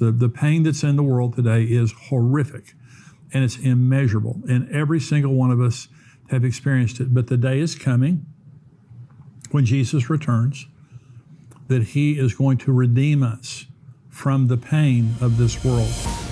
The, the pain that's in the world today is horrific and it's immeasurable. And every single one of us have experienced it. But the day is coming when Jesus returns that he is going to redeem us from the pain of this world.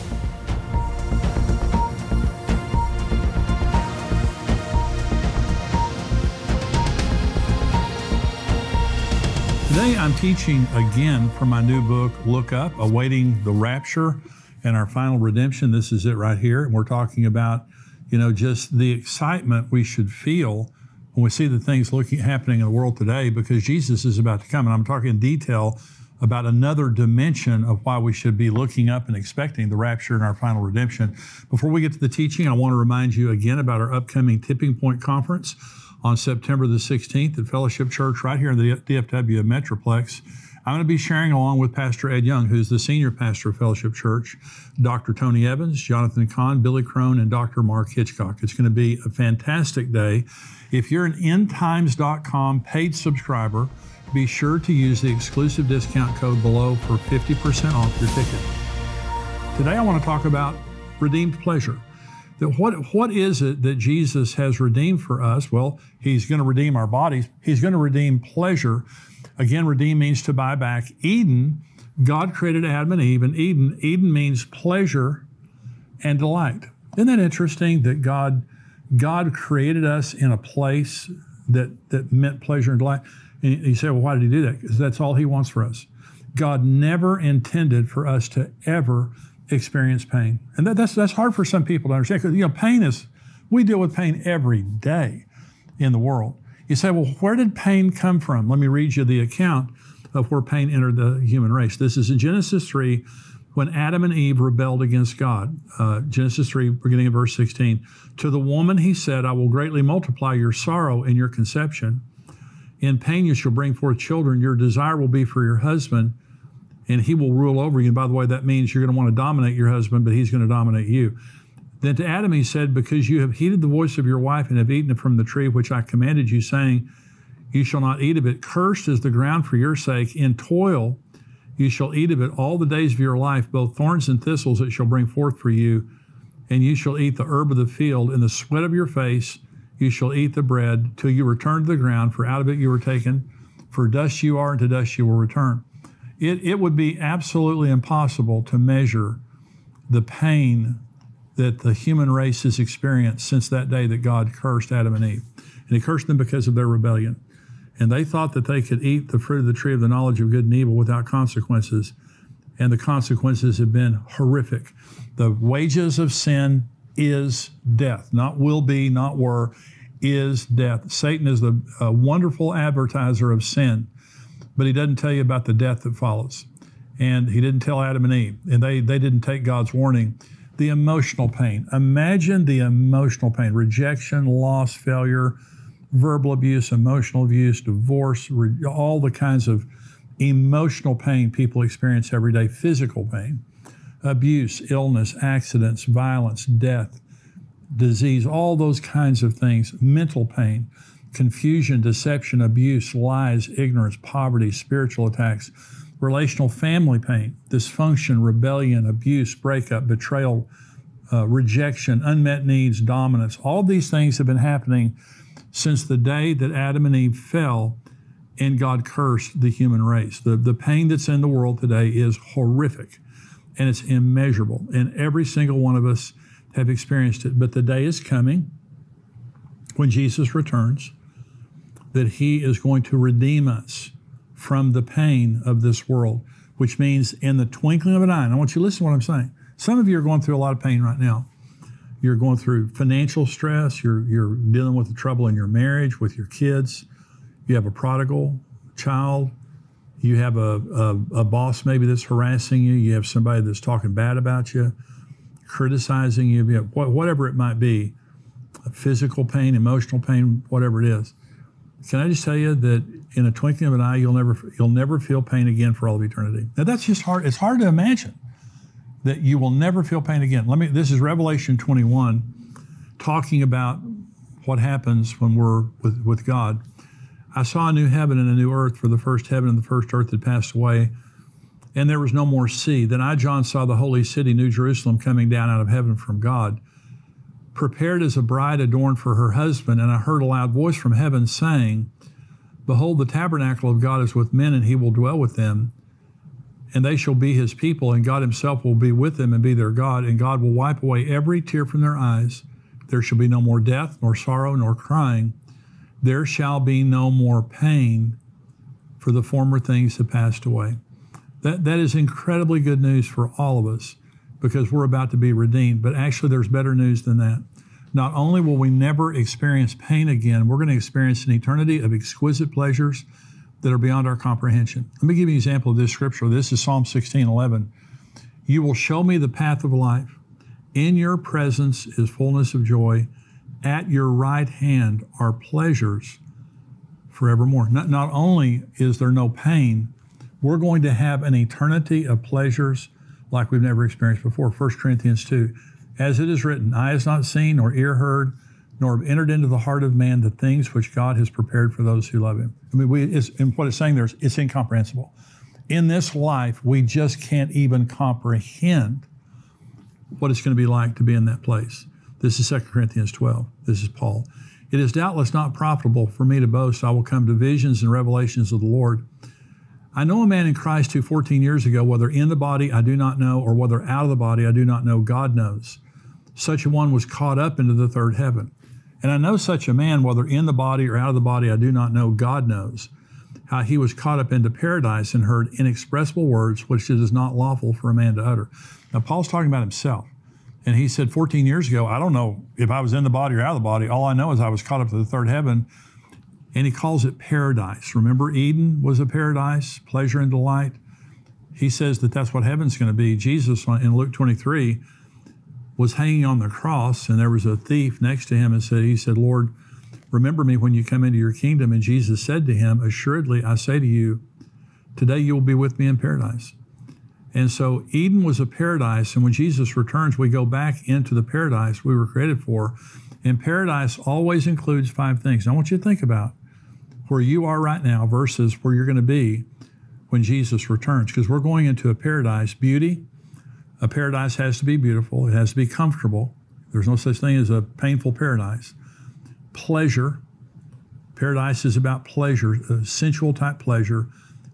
Today I'm teaching again from my new book, Look Up, Awaiting the Rapture and Our Final Redemption. This is it right here. And we're talking about, you know, just the excitement we should feel when we see the things looking happening in the world today because Jesus is about to come. And I'm talking in detail about another dimension of why we should be looking up and expecting the rapture and our final redemption. Before we get to the teaching, I want to remind you again about our upcoming Tipping Point Conference on September the 16th at Fellowship Church right here in the DFW Metroplex. I'm going to be sharing along with Pastor Ed Young, who's the senior pastor of Fellowship Church, Dr. Tony Evans, Jonathan Cahn, Billy Crone, and Dr. Mark Hitchcock. It's going to be a fantastic day. If you're an endtimes.com paid subscriber, be sure to use the exclusive discount code below for 50% off your ticket. Today I want to talk about redeemed pleasure. That what, what is it that Jesus has redeemed for us? Well, He's going to redeem our bodies. He's going to redeem pleasure. Again, redeem means to buy back. Eden, God created Adam and Eve, and Eden, Eden means pleasure and delight. Isn't that interesting that God, God created us in a place that, that meant pleasure and delight? And you say, well, why did he do that? Because that's all he wants for us. God never intended for us to ever experience pain. And that, that's, that's hard for some people to understand because, you know, pain is, we deal with pain every day in the world. You say, well, where did pain come from? Let me read you the account of where pain entered the human race. This is in Genesis 3 when Adam and Eve rebelled against God. Uh, Genesis 3, beginning of verse 16. To the woman he said, I will greatly multiply your sorrow and your conception. In pain you shall bring forth children. Your desire will be for your husband, and he will rule over you. And by the way, that means you're going to want to dominate your husband, but he's going to dominate you. Then to Adam he said, Because you have heeded the voice of your wife and have eaten from the tree which I commanded you, saying, You shall not eat of it. Cursed is the ground for your sake. In toil you shall eat of it all the days of your life. Both thorns and thistles it shall bring forth for you. And you shall eat the herb of the field. In the sweat of your face you shall eat the bread till you return to the ground, for out of it you were taken. For dust you are, and to dust you will return. It, it would be absolutely impossible to measure the pain that the human race has experienced since that day that God cursed Adam and Eve. And He cursed them because of their rebellion. And they thought that they could eat the fruit of the tree of the knowledge of good and evil without consequences. And the consequences have been horrific. The wages of sin is death, not will be, not were, is death. Satan is the wonderful advertiser of sin, but he doesn't tell you about the death that follows. And he didn't tell Adam and Eve, and they, they didn't take God's warning. The emotional pain. Imagine the emotional pain rejection, loss, failure, verbal abuse, emotional abuse, divorce, re- all the kinds of emotional pain people experience every day, physical pain abuse, illness, accidents, violence, death, disease, all those kinds of things, mental pain, confusion, deception, abuse, lies, ignorance, poverty, spiritual attacks, relational family pain, dysfunction, rebellion, abuse, breakup, betrayal, uh, rejection, unmet needs, dominance. All these things have been happening since the day that Adam and Eve fell and God cursed the human race. The, the pain that's in the world today is horrific and it's immeasurable. And every single one of us have experienced it. But the day is coming when Jesus returns that he is going to redeem us from the pain of this world, which means in the twinkling of an eye. And I want you to listen to what I'm saying. Some of you are going through a lot of pain right now. You're going through financial stress. You're, you're dealing with the trouble in your marriage, with your kids. You have a prodigal child you have a, a, a, boss maybe that's harassing you, you have somebody that's talking bad about you, criticizing you, whatever it might be, physical pain, emotional pain, whatever it is. Can I just tell you that in a twinkling of an eye, you'll never you'll never feel pain again for all of eternity. Now that's just hard. It's hard to imagine that you will never feel pain again. Let me. This is Revelation 21, talking about what happens when we're with, with God. I saw a new heaven and a new earth, for the first heaven and the first earth had passed away, and there was no more sea. Then I, John, saw the holy city, New Jerusalem, coming down out of heaven from God, prepared as a bride adorned for her husband. And I heard a loud voice from heaven saying, Behold, the tabernacle of God is with men, and he will dwell with them. And they shall be his people, and God himself will be with them and be their God. And God will wipe away every tear from their eyes. There shall be no more death, nor sorrow, nor crying. There shall be no more pain, for the former things have passed away. That, that is incredibly good news for all of us because we're about to be redeemed. But actually, there's better news than that. Not only will we never experience pain again, we're going to experience an eternity of exquisite pleasures that are beyond our comprehension. Let me give you an example of this scripture. This is Psalm 16 11. You will show me the path of life. In your presence is fullness of joy. At your right hand are pleasures forevermore. Not, not only is there no pain, we're going to have an eternity of pleasures like we've never experienced before. 1 Corinthians 2. As it is written, eye has not seen, nor ear heard, nor have entered into the heart of man the things which God has prepared for those who love him. I mean, we, it's, and what it's saying there is it's incomprehensible. In this life, we just can't even comprehend what it's going to be like to be in that place. This is 2 Corinthians 12. This is Paul. It is doubtless not profitable for me to boast. I will come to visions and revelations of the Lord. I know a man in Christ who 14 years ago, whether in the body I do not know, or whether out of the body I do not know, God knows. Such a one was caught up into the third heaven. And I know such a man, whether in the body or out of the body I do not know, God knows. How he was caught up into paradise and heard inexpressible words which it is not lawful for a man to utter. Now, Paul's talking about himself. And he said 14 years ago, I don't know if I was in the body or out of the body. All I know is I was caught up to the third heaven and he calls it paradise. Remember, Eden was a paradise, pleasure and delight. He says that that's what heaven's going to be. Jesus uh, in Luke 23 was hanging on the cross, and there was a thief next to him and said, He said, Lord, remember me when you come into your kingdom. And Jesus said to him, Assuredly, I say to you, today you will be with me in paradise. And so Eden was a paradise, and when Jesus returns, we go back into the paradise we were created for. And paradise always includes five things. I want you to think about where you are right now versus where you're going to be when Jesus returns. Because we're going into a paradise. Beauty, a paradise has to be beautiful, it has to be comfortable. There's no such thing as a painful paradise. Pleasure, paradise is about pleasure, sensual type pleasure.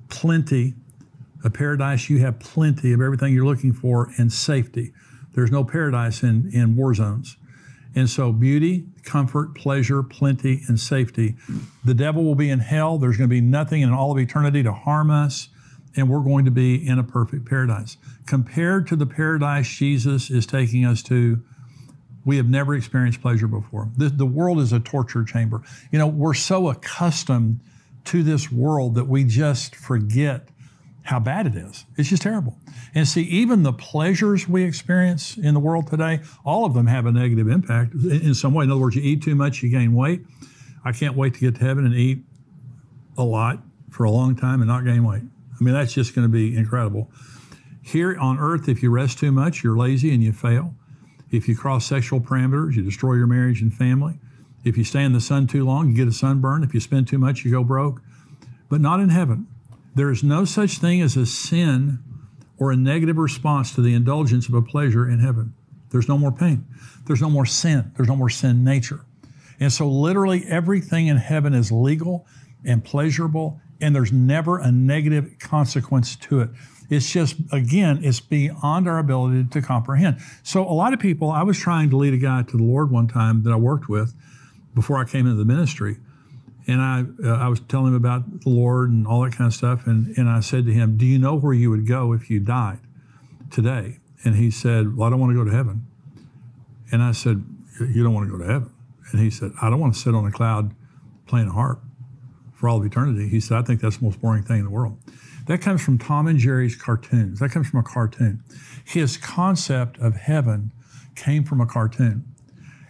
Plenty, a paradise you have plenty of everything you're looking for, and safety. There's no paradise in, in war zones. And so, beauty, comfort, pleasure, plenty, and safety. The devil will be in hell. There's going to be nothing in all of eternity to harm us, and we're going to be in a perfect paradise. Compared to the paradise Jesus is taking us to, we have never experienced pleasure before. The, the world is a torture chamber. You know, we're so accustomed to this world that we just forget how bad it is. It's just terrible. And see, even the pleasures we experience in the world today, all of them have a negative impact in some way. In other words, you eat too much, you gain weight. I can't wait to get to heaven and eat a lot for a long time and not gain weight. I mean, that's just going to be incredible. Here on earth, if you rest too much, you're lazy and you fail. If you cross sexual parameters, you destroy your marriage and family. If you stay in the sun too long, you get a sunburn. If you spend too much, you go broke. But not in heaven. There is no such thing as a sin or a negative response to the indulgence of a pleasure in heaven. There's no more pain. There's no more sin. There's no more sin nature. And so, literally, everything in heaven is legal and pleasurable, and there's never a negative consequence to it. It's just, again, it's beyond our ability to comprehend. So, a lot of people, I was trying to lead a guy to the Lord one time that I worked with before I came into the ministry. And I, uh, I was telling him about the Lord and all that kind of stuff. And, and I said to him, Do you know where you would go if you died today? And he said, Well, I don't want to go to heaven. And I said, You don't want to go to heaven? And he said, I don't want to sit on a cloud playing a harp for all of eternity. He said, I think that's the most boring thing in the world. That comes from Tom and Jerry's cartoons. That comes from a cartoon. His concept of heaven came from a cartoon.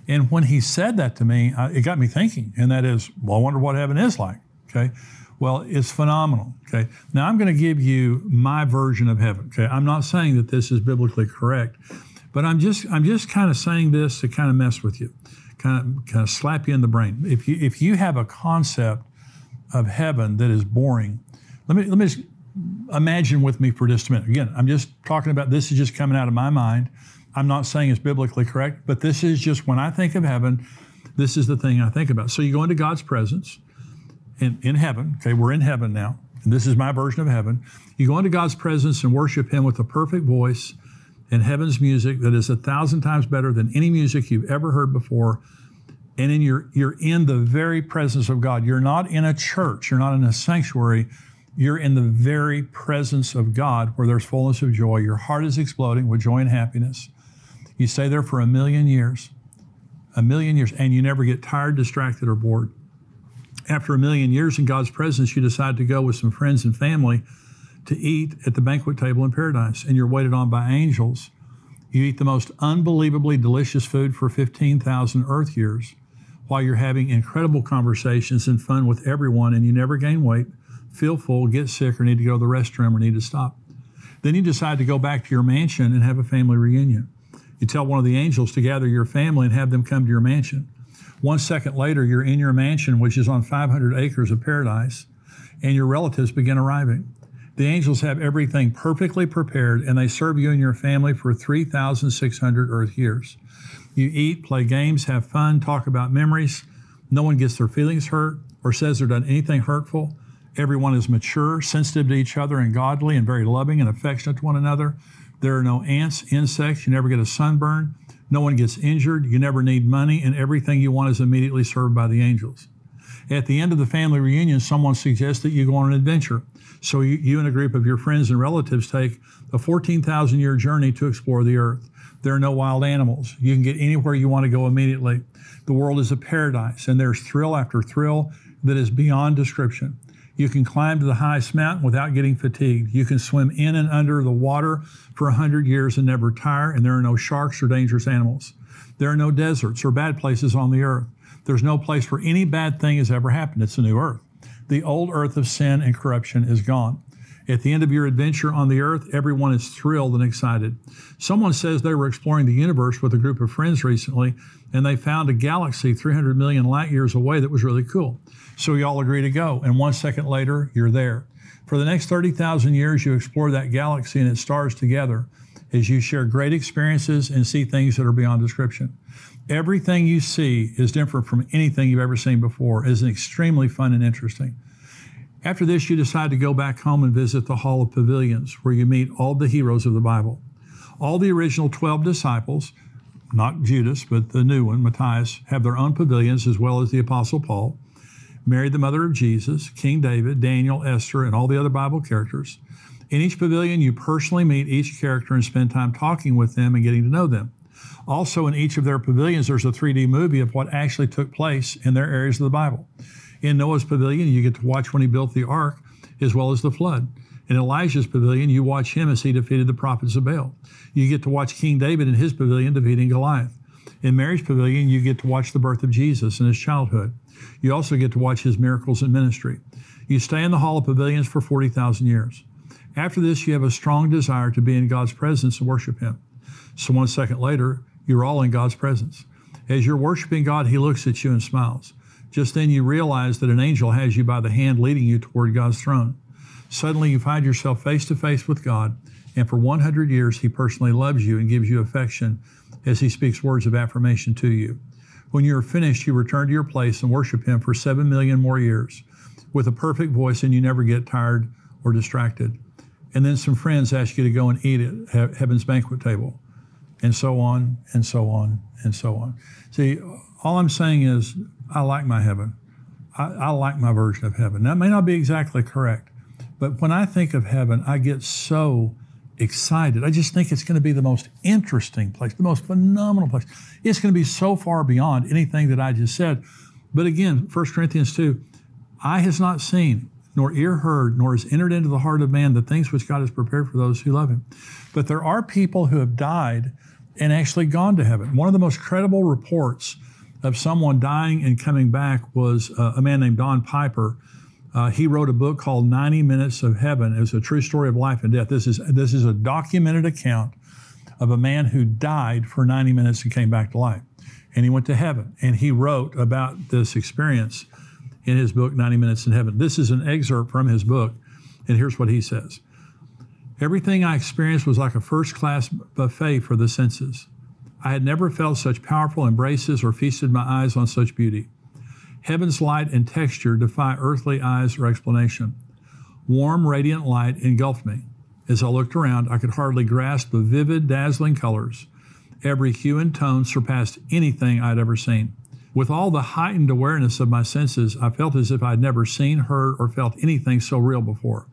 And when he said that to me, it got me thinking, and that is, well, I wonder what heaven is like. Okay. Well, it's phenomenal. Okay. Now I'm going to give you my version of heaven. Okay. I'm not saying that this is biblically correct, but I'm just I'm just kind of saying this to kind of mess with you, kind of kind of slap you in the brain. If you if you have a concept of heaven that is boring, let me let me just imagine with me for just a minute. Again, I'm just talking about this is just coming out of my mind. I'm not saying it's biblically correct, but this is just when I think of heaven, this is the thing I think about. So you go into God's presence in, in heaven. Okay, we're in heaven now. And this is my version of heaven. You go into God's presence and worship Him with a perfect voice and heaven's music that is a thousand times better than any music you've ever heard before. And in your, you're in the very presence of God. You're not in a church. You're not in a sanctuary. You're in the very presence of God where there's fullness of joy. Your heart is exploding with joy and happiness. You stay there for a million years, a million years, and you never get tired, distracted, or bored. After a million years in God's presence, you decide to go with some friends and family to eat at the banquet table in paradise, and you're waited on by angels. You eat the most unbelievably delicious food for 15,000 earth years while you're having incredible conversations and fun with everyone, and you never gain weight, feel full, get sick, or need to go to the restroom or need to stop. Then you decide to go back to your mansion and have a family reunion. You tell one of the angels to gather your family and have them come to your mansion. One second later, you're in your mansion, which is on 500 acres of paradise, and your relatives begin arriving. The angels have everything perfectly prepared, and they serve you and your family for 3,600 earth years. You eat, play games, have fun, talk about memories. No one gets their feelings hurt or says they've done anything hurtful. Everyone is mature, sensitive to each other, and godly, and very loving and affectionate to one another. There are no ants, insects. You never get a sunburn. No one gets injured. You never need money, and everything you want is immediately served by the angels. At the end of the family reunion, someone suggests that you go on an adventure. So you, you and a group of your friends and relatives take a 14,000 year journey to explore the earth. There are no wild animals. You can get anywhere you want to go immediately. The world is a paradise, and there's thrill after thrill that is beyond description. You can climb to the highest mountain without getting fatigued. You can swim in and under the water for 100 years and never tire, and there are no sharks or dangerous animals. There are no deserts or bad places on the earth. There's no place where any bad thing has ever happened. It's a new earth. The old earth of sin and corruption is gone. At the end of your adventure on the earth, everyone is thrilled and excited. Someone says they were exploring the universe with a group of friends recently, and they found a galaxy 300 million light years away that was really cool. So we all agree to go, and one second later, you're there. For the next 30,000 years, you explore that galaxy and its stars together as you share great experiences and see things that are beyond description. Everything you see is different from anything you've ever seen before. It's extremely fun and interesting. After this, you decide to go back home and visit the Hall of Pavilions, where you meet all the heroes of the Bible. All the original 12 disciples, not Judas, but the new one, Matthias, have their own pavilions as well as the Apostle Paul. Mary, the mother of Jesus, King David, Daniel, Esther, and all the other Bible characters. In each pavilion, you personally meet each character and spend time talking with them and getting to know them. Also, in each of their pavilions, there's a 3D movie of what actually took place in their areas of the Bible. In Noah's pavilion, you get to watch when he built the ark as well as the flood. In Elijah's pavilion, you watch him as he defeated the prophets of Baal. You get to watch King David in his pavilion defeating Goliath. In Mary's pavilion, you get to watch the birth of Jesus and his childhood. You also get to watch his miracles and ministry. You stay in the Hall of Pavilions for 40,000 years. After this, you have a strong desire to be in God's presence and worship him. So one second later, you're all in God's presence. As you're worshiping God, He looks at you and smiles. Just then you realize that an angel has you by the hand leading you toward God's throne. Suddenly you find yourself face to face with God, and for 100 years He personally loves you and gives you affection as He speaks words of affirmation to you. When you are finished, you return to your place and worship Him for 7 million more years with a perfect voice, and you never get tired or distracted. And then some friends ask you to go and eat at heaven's banquet table and so on and so on and so on. See, all I'm saying is I like my heaven. I, I like my version of heaven. That may not be exactly correct, but when I think of heaven, I get so excited. I just think it's going to be the most interesting place, the most phenomenal place. It's going to be so far beyond anything that I just said. But again, 1 Corinthians 2, eye has not seen, nor ear heard, nor has entered into the heart of man the things which God has prepared for those who love him. But there are people who have died and actually gone to heaven. One of the most credible reports of someone dying and coming back was uh, a man named Don Piper. Uh, he wrote a book called 90 Minutes of Heaven. It's a true story of life and death. This is, this is a documented account of a man who died for 90 minutes and came back to life. And he went to heaven. And he wrote about this experience in his book, 90 Minutes in Heaven. This is an excerpt from his book. And here's what he says Everything I experienced was like a first class buffet for the senses. I had never felt such powerful embraces or feasted my eyes on such beauty. Heaven's light and texture defy earthly eyes or explanation. Warm, radiant light engulfed me. As I looked around, I could hardly grasp the vivid, dazzling colors. Every hue and tone surpassed anything I'd ever seen. With all the heightened awareness of my senses, I felt as if I'd never seen, heard, or felt anything so real before.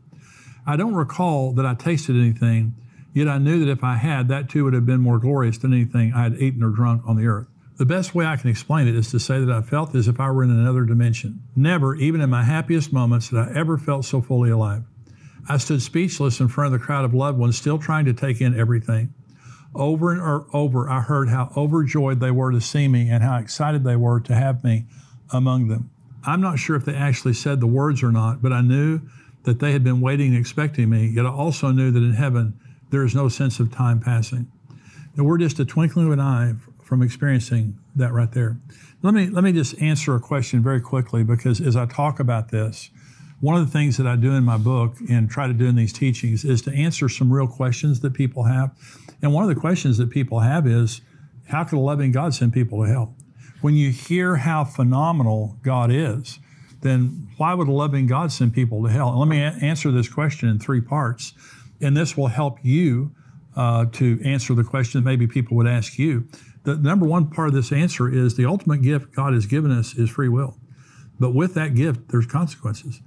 I don't recall that I tasted anything, yet I knew that if I had, that too would have been more glorious than anything I had eaten or drunk on the earth. The best way I can explain it is to say that I felt as if I were in another dimension. Never, even in my happiest moments, did I ever felt so fully alive. I stood speechless in front of the crowd of loved ones, still trying to take in everything. Over and er, over, I heard how overjoyed they were to see me and how excited they were to have me among them. I'm not sure if they actually said the words or not, but I knew that they had been waiting and expecting me, yet I also knew that in heaven there is no sense of time passing. And we're just a twinkling of an eye from experiencing that right there. Let me let me just answer a question very quickly because as I talk about this, one of the things that I do in my book and try to do in these teachings is to answer some real questions that people have. And one of the questions that people have is, how could a loving God send people to hell? When you hear how phenomenal God is, then why would a loving God send people to hell? And let me a- answer this question in three parts, and this will help you uh, to answer the question that maybe people would ask you. The number one part of this answer is the ultimate gift God has given us is free will. But with that gift, there's consequences.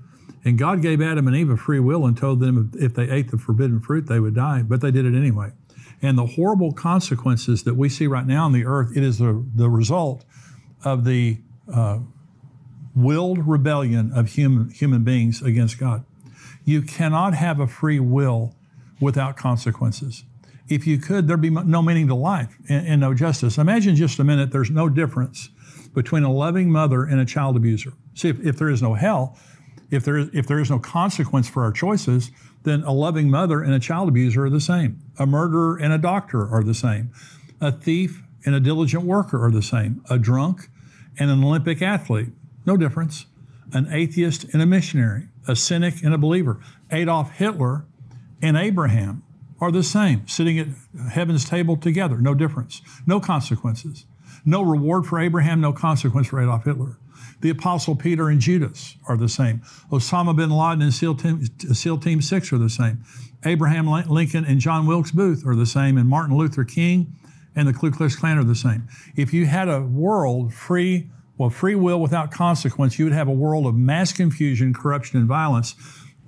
And God gave Adam and Eve a free will and told them if they ate the forbidden fruit, they would die, but they did it anyway. And the horrible consequences that we see right now on the earth, it is the, the result of the uh, willed rebellion of human, human beings against God. You cannot have a free will without consequences. If you could, there'd be no meaning to life and, and, no justice. Imagine just a minute there's no difference between a loving mother and a child abuser. See, if, if there is no hell, if there, is, if there is no consequence for our choices, then a loving mother and a child abuser are the same. A murderer and a doctor are the same. A thief and a diligent worker are the same. A drunk and an Olympic athlete no difference. An atheist and a missionary, a cynic and a believer. Adolf Hitler and Abraham are the same, sitting at heaven's table together. No difference. No consequences. No reward for Abraham, no consequence for Adolf Hitler. The Apostle Peter and Judas are the same. Osama bin Laden and SEAL Team, SEAL Team 6 are the same. Abraham Lincoln and John Wilkes Booth are the same. And Martin Luther King and the Ku Klux Klan are the same. If you had a world free well, free will without consequence, you would have a world of mass confusion, corruption, and violence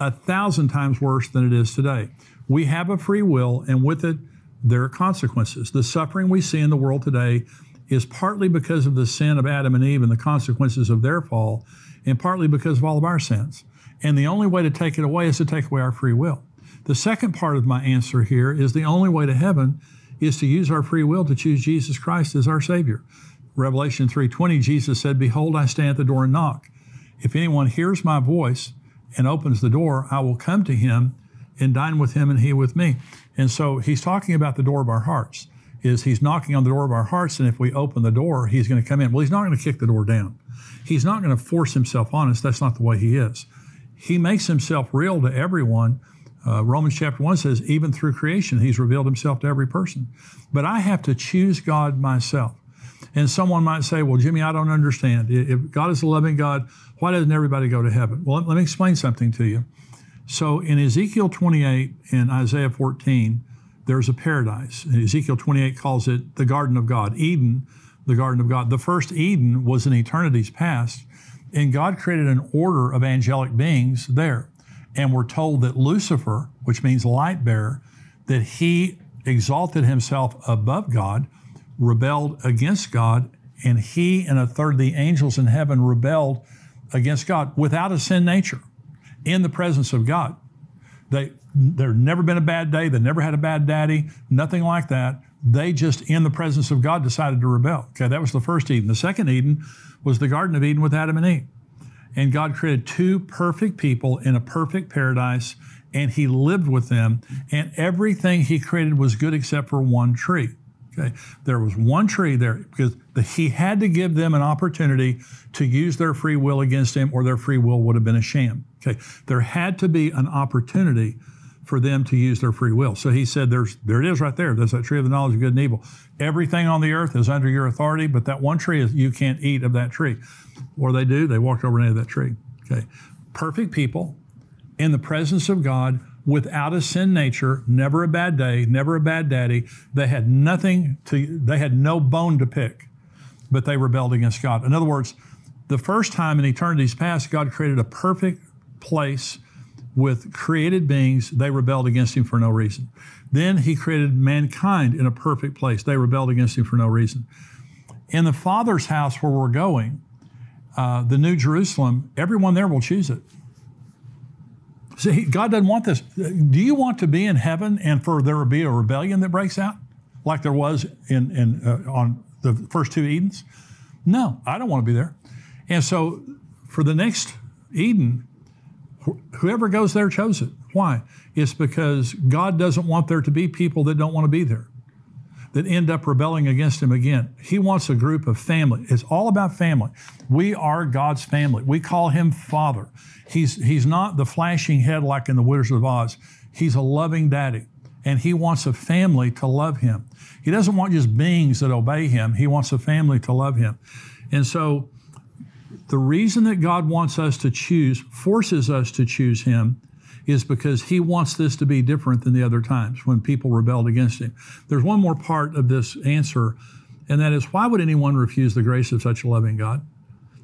a thousand times worse than it is today. We have a free will, and with it, there are consequences. The suffering we see in the world today is partly because of the sin of Adam and Eve and the consequences of their fall, and partly because of all of our sins. And the only way to take it away is to take away our free will. The second part of my answer here is the only way to heaven is to use our free will to choose Jesus Christ as our Savior. Revelation 3:20, Jesus said, "Behold, I stand at the door and knock. If anyone hears my voice and opens the door, I will come to him and dine with him and he with me." And so he's talking about the door of our hearts. Is he's knocking on the door of our hearts, and if we open the door, he's going to come in. Well, he's not going to kick the door down. He's not going to force himself on us. That's not the way he is. He makes himself real to everyone. Uh, Romans chapter 1 says, even through creation, he's revealed himself to every person. But I have to choose God myself. And someone might say, well, Jimmy, I don't understand. If God is a loving God, why doesn't everybody go to heaven? Well, let me explain something to you. So in Ezekiel 28 and Isaiah 14, there's a paradise. And Ezekiel 28 calls it the garden of God, Eden, the garden of God. The first Eden was in eternity's past, and God created an order of angelic beings there. And we're told that Lucifer, which means light bearer, that he exalted himself above God rebelled against God, and he and a third of the angels in heaven rebelled against God without a sin nature in the presence of God. They there never been a bad day, they never had a bad daddy, nothing like that. They just in the presence of God decided to rebel. Okay, that was the first Eden. The second Eden was the Garden of Eden with Adam and Eve. And God created two perfect people in a perfect paradise, and He lived with them, and everything He created was good except for one tree. Okay, there was one tree there because the, he had to give them an opportunity to use their free will against him, or their free will would have been a sham. Okay, there had to be an opportunity for them to use their free will. So he said, "There's there it is right there. There's that tree of the knowledge of good and evil. Everything on the earth is under your authority, but that one tree is you can't eat of that tree." What do they do? They walked over and ate that tree. Okay, perfect people in the presence of God without a sin nature, never a bad day, never a bad daddy. They had nothing to, they had no bone to pick, but they rebelled against God. In other words, the first time in eternity's past, God created a perfect place with created beings. They rebelled against Him for no reason. Then He created mankind in a perfect place. They rebelled against Him for no reason. In the Father's house where we're going, uh, the New Jerusalem, everyone there will choose it. See, God doesn't want this. Do you want to be in heaven and for there to be a rebellion that breaks out, like there was in, in uh, on the first two Edens? No, I don't want to be there. And so, for the next Eden, wh- whoever goes there chose it. Why? It's because God doesn't want there to be people that don't want to be there, that end up rebelling against Him again. He wants a group of family. It's all about family. We are God's family. We call Him Father. He's, he's not the flashing head like in the Wizard of Oz. He's a loving daddy, and he wants a family to love him. He doesn't want just beings that obey him. He wants a family to love him. And so the reason that God wants us to choose, forces us to choose him, is because he wants this to be different than the other times when people rebelled against him. There's one more part of this answer, and that is why would anyone refuse the grace of such a loving God?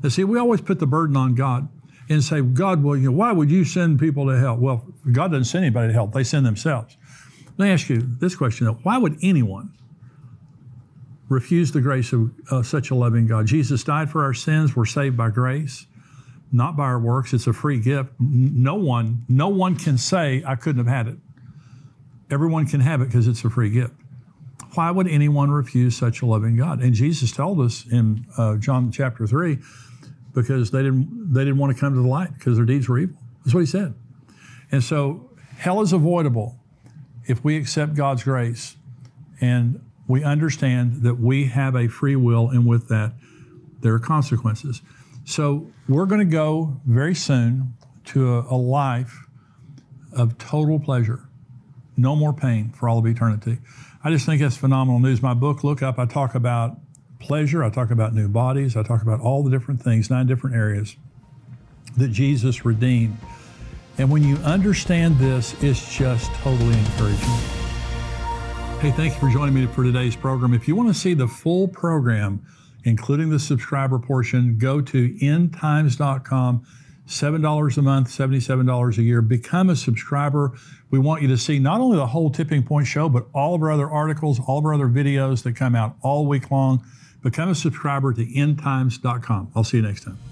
Now, see, we always put the burden on God and say, God, well, you know, why would you send people to hell? Well, God doesn't send anybody to hell, they send themselves. Let me ask you this question though. Why would anyone refuse the grace of uh, such a loving God? Jesus died for our sins. We're saved by grace, not by our works. It's a free gift. No one, no one can say, I couldn't have had it. Everyone can have it because it's a free gift. Why would anyone refuse such a loving God? And Jesus told us in uh, John chapter 3 because they didn't they didn't want to come to the light because their deeds were evil. That's what he said. And so hell is avoidable if we accept God's grace and we understand that we have a free will and with that there are consequences. So we're going to go very soon to a, a life of total pleasure. No more pain for all of eternity. I just think that's phenomenal news. My book, Look Up, I talk about pleasure. I talk about new bodies. I talk about all the different things, nine different areas that Jesus redeemed. And when you understand this, it's just totally encouraging. Hey, thank you for joining me for today's program. If you want to see the full program, including the subscriber portion, go to endtimes.com. $7 a month, $77 a year. Become a subscriber. We want you to see not only the whole Tipping Point show, but all of our other articles, all of our other videos that come out all week long. Become a subscriber to endtimes.com. I'll see you next time.